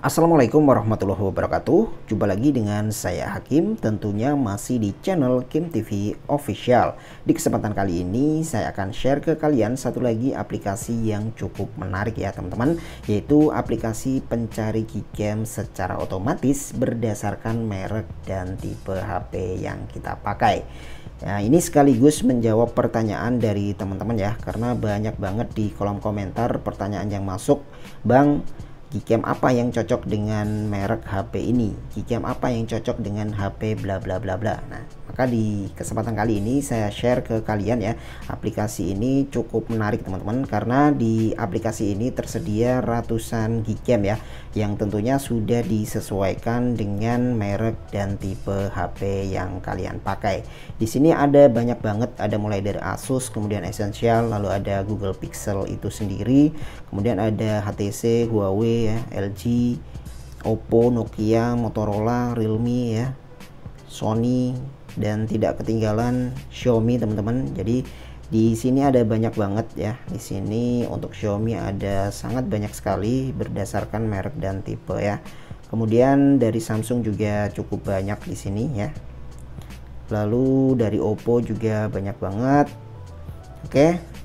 Assalamualaikum warahmatullahi wabarakatuh. Jumpa lagi dengan saya Hakim. Tentunya masih di channel Kim TV Official. Di kesempatan kali ini saya akan share ke kalian Satu lagi aplikasi yang cukup menarik ya teman-teman Yaitu aplikasi pencari Gcam secara otomatis Berdasarkan merek dan tipe HP yang kita pakai. Nah, ini sekaligus menjawab pertanyaan dari teman-teman ya, karena banyak banget di kolom komentar pertanyaan yang masuk, Bang, Gcam apa yang cocok dengan merek HP ini? Gcam apa yang cocok dengan HP bla bla bla bla? Nah maka di kesempatan kali ini saya share ke kalian ya. Aplikasi ini cukup menarik teman-teman karena di aplikasi ini tersedia ratusan Gcam ya yang tentunya sudah disesuaikan dengan merek dan tipe HP yang kalian pakai. Di sini ada banyak banget ada mulai dari Asus kemudian Essential lalu ada Google Pixel itu sendiri kemudian ada HTC Huawei ya LG Oppo Nokia Motorola Realme ya Sony dan tidak ketinggalan Xiaomi teman-teman. Jadi di sini ada banyak banget ya. Di sini untuk Xiaomi ada sangat banyak sekali berdasarkan merek dan tipe ya. Kemudian dari Samsung juga cukup banyak di sini ya. Lalu dari Oppo juga banyak banget. Oke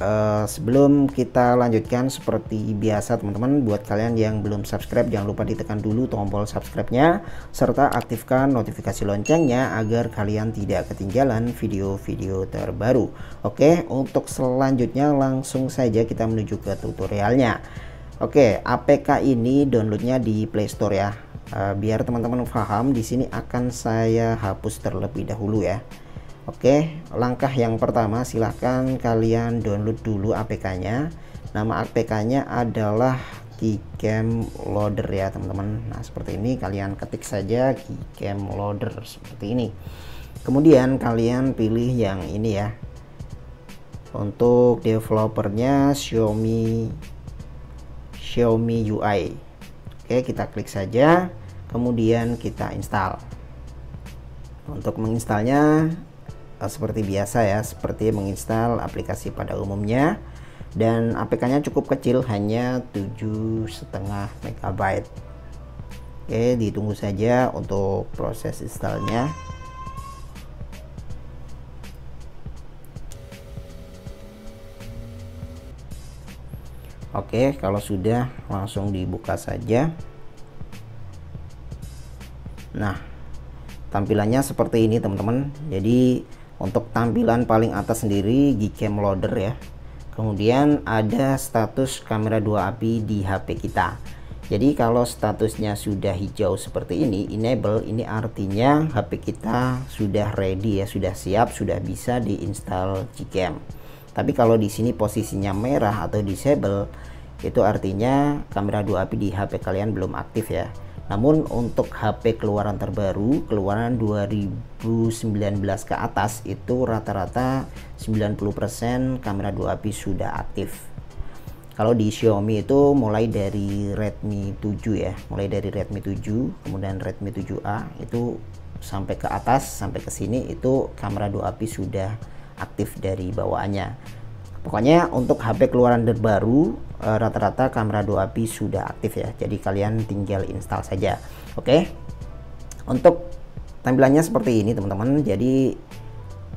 Uh, sebelum kita lanjutkan seperti biasa teman-teman buat kalian yang belum subscribe jangan lupa ditekan dulu tombol subscribe-nya serta aktifkan notifikasi loncengnya agar kalian tidak ketinggalan video-video terbaru. Oke untuk selanjutnya langsung saja kita menuju ke tutorialnya. Oke APK ini downloadnya di Playstore ya. Uh, biar teman-teman paham di sini akan saya hapus terlebih dahulu ya Oke, langkah yang pertama silahkan kalian download dulu APK-nya. Nama APK-nya adalah Gcam Loader ya teman-teman. Nah seperti ini kalian ketik saja Gcam Loader seperti ini. Kemudian kalian pilih yang ini ya. Untuk developernya Xiaomi Xiaomi UI. Oke kita klik saja. Kemudian kita install. Untuk menginstalnya seperti biasa ya seperti menginstal aplikasi pada umumnya dan APK-nya cukup kecil hanya 7,5 MB oke ditunggu saja untuk proses installnya Oke, kalau sudah langsung dibuka saja. Nah, tampilannya seperti ini, teman-teman. Jadi, untuk tampilan paling atas sendiri Gcam Loader ya. Kemudian ada status kamera 2 api di HP kita. Jadi kalau statusnya sudah hijau seperti ini enable ini artinya HP kita sudah ready ya sudah siap sudah bisa diinstal Gcam tapi kalau di sini posisinya merah atau disable itu artinya kamera 2 api di HP kalian belum aktif ya namun untuk HP keluaran terbaru, keluaran 2019 ke atas itu rata-rata 90% kamera 2 api sudah aktif. Kalau di Xiaomi itu mulai dari Redmi 7 ya, mulai dari Redmi 7, kemudian Redmi 7A itu sampai ke atas, sampai ke sini itu kamera 2 api sudah aktif dari bawaannya pokoknya untuk HP keluaran terbaru eh, rata-rata kamera 2 api sudah aktif ya. Jadi kalian tinggal install saja. Oke? Untuk tampilannya seperti ini teman-teman. Jadi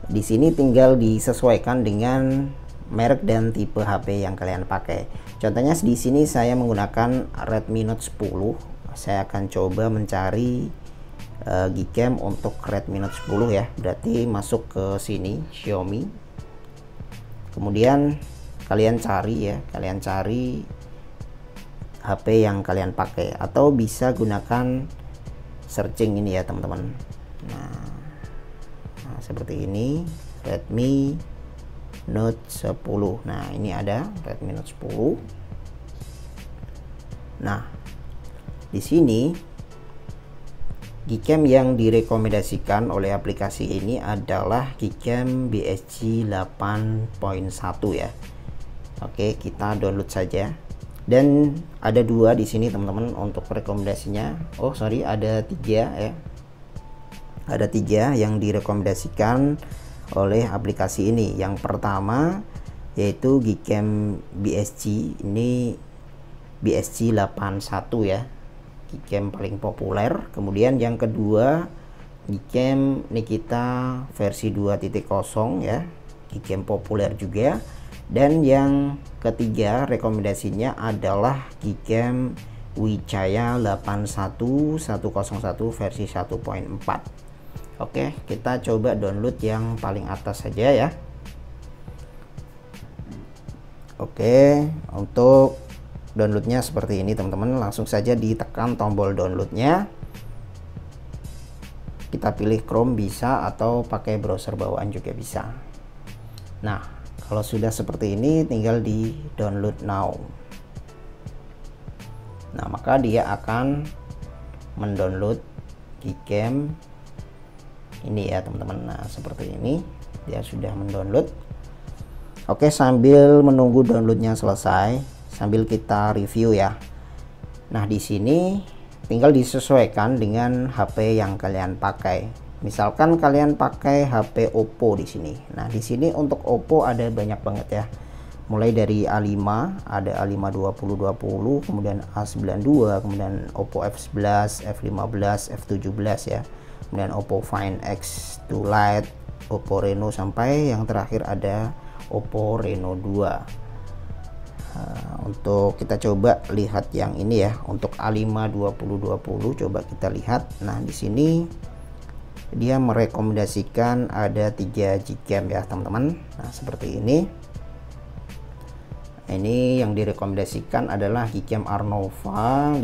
di sini tinggal disesuaikan dengan merek dan tipe HP yang kalian pakai. Contohnya di sini saya menggunakan Redmi Note 10 saya akan coba mencari uh, Gcam untuk Redmi Note 10 ya. Berarti masuk ke sini Xiaomi kemudian kalian cari ya kalian cari HP yang kalian pakai atau bisa gunakan searching ini ya teman-teman. Nah, nah seperti ini Redmi Note 10 nah ini ada Redmi Note 10 nah di sini Gcam yang direkomendasikan oleh aplikasi ini adalah Gcam BSG 8.1 ya. Oke, kita download saja. Dan ada dua di sini teman-teman untuk rekomendasinya. Oh sorry, ada tiga ya. Ada tiga yang direkomendasikan oleh aplikasi ini. Yang pertama yaitu Gcam BSG ini BSG 81 ya Gcam paling populer. Kemudian yang kedua Gcam Nikita versi 2.0 ya. Gcam populer juga. Dan yang ketiga rekomendasinya adalah Gcam Wijaya 81101 versi 1.4 Oke kita coba download yang paling atas saja ya. Oke untuk downloadnya seperti ini teman-teman. Langsung saja ditekan tombol downloadnya. Kita pilih Chrome bisa atau pakai browser bawaan juga bisa. Nah kalau sudah seperti ini tinggal di download now. Nah maka dia akan mendownload Gcam ini ya teman-teman. Nah seperti ini. Dia sudah mendownload. Oke sambil menunggu downloadnya selesai sambil kita review ya. Nah di sini tinggal disesuaikan dengan HP yang kalian pakai. Misalkan kalian pakai HP Oppo di sini. Nah di sini untuk Oppo ada banyak banget ya. Mulai dari A5 ada A5 2020 kemudian A92 kemudian Oppo F11 F15 F17 ya. Kemudian Oppo Find X2 Lite Oppo Reno sampai yang terakhir ada Oppo Reno 2 Nah, untuk kita coba lihat yang ini ya. Untuk A5 2020 coba kita lihat. Nah di sini dia merekomendasikan ada 3 Gcam ya teman-teman. Nah seperti ini. Ini yang direkomendasikan adalah Gcam Arnova 5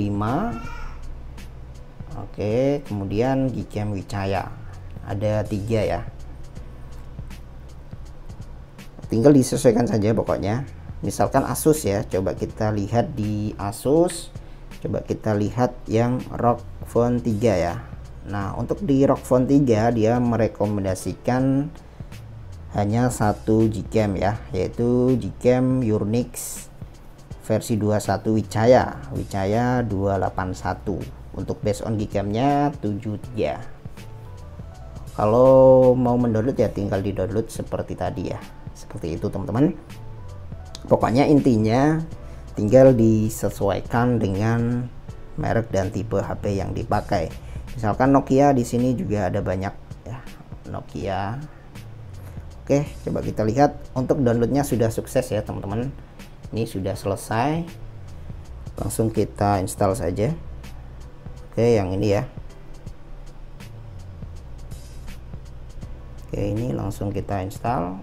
Oke kemudian Gcam Wicaya. Ada tiga ya. Tinggal disesuaikan saja pokoknya misalkan Asus ya coba kita lihat di Asus coba kita lihat yang ROG Phone 3 ya. Nah untuk di ROG Phone 3 dia merekomendasikan hanya satu Gcam ya yaitu Gcam Urnix versi 21 Wicaya Wicaya 281 untuk base on Gcamnya 73 kalau mau mendownload ya tinggal di download seperti tadi ya. Seperti itu teman-teman pokoknya intinya tinggal disesuaikan dengan merek dan tipe HP yang dipakai misalkan Nokia di sini juga ada banyak ya Nokia Oke, coba kita lihat untuk downloadnya sudah sukses ya teman-teman. Ini sudah selesai. Langsung kita install saja. Oke, yang ini ya. Oke, ini langsung kita install.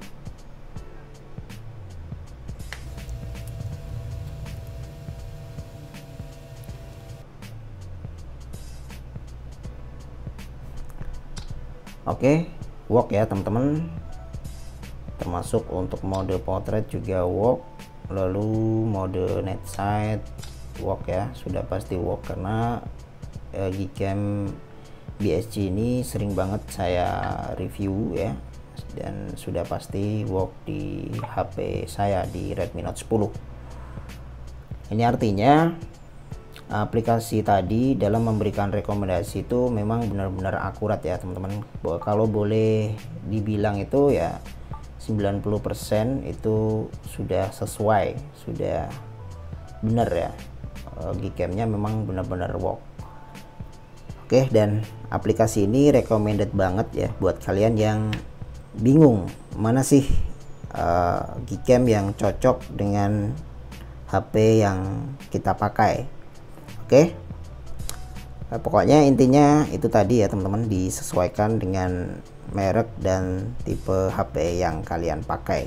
Oke, work ya teman-teman. Termasuk untuk mode portrait juga work lalu mode net side work ya sudah pasti work karena uh, Gcam BSG ini sering banget saya review ya. Dan sudah pasti work di HP saya di Redmi Note 10 ini artinya aplikasi tadi dalam memberikan rekomendasi itu memang benar-benar akurat ya teman-teman. Kalau boleh dibilang itu ya 90% itu sudah sesuai sudah benar ya. Eh, Gcam-nya memang benar-benar work. Oke dan aplikasi ini recommended banget ya buat kalian yang bingung mana sih uh, Gcam yang cocok dengan HP yang kita pakai Oke nah, pokoknya intinya itu tadi ya teman-teman disesuaikan dengan merek dan tipe HP yang kalian pakai.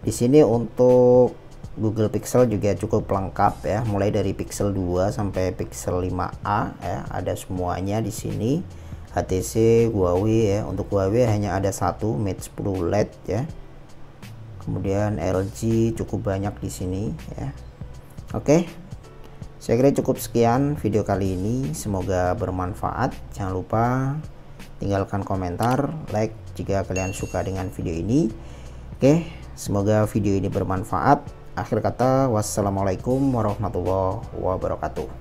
Di sini untuk Google Pixel juga cukup lengkap ya, mulai dari Pixel 2 sampai Pixel 5a ya, ada semuanya di sini. HTC, Huawei ya, untuk Huawei hanya ada satu Mate 10 LED ya. Kemudian LG cukup banyak di sini ya. Oke. Saya kira cukup sekian video kali ini, semoga bermanfaat. Jangan lupa tinggalkan komentar, like jika kalian suka dengan video ini. Oke, semoga video ini bermanfaat. Akhir kata, wassalamualaikum warahmatullahi wabarakatuh.